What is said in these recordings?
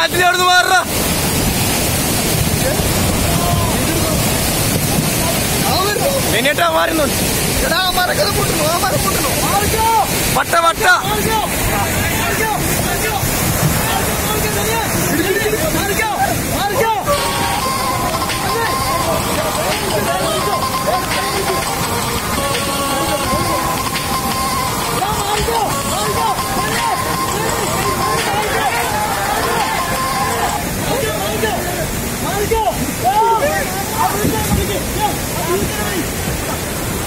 പാട്ടിൽ അവിടുന്ന് മാറ മാറുന്നുണ്ട് പട്ട പട്ട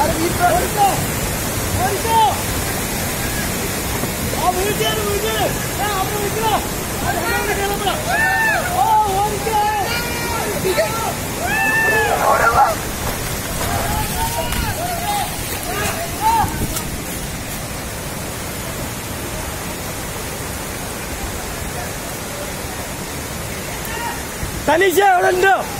아름 있어 어딨어 어딨어 아 물질 물질 야 앞으로 물질 아 대장님 대장님 어 원질 이게 어려워. 달리자 어른들!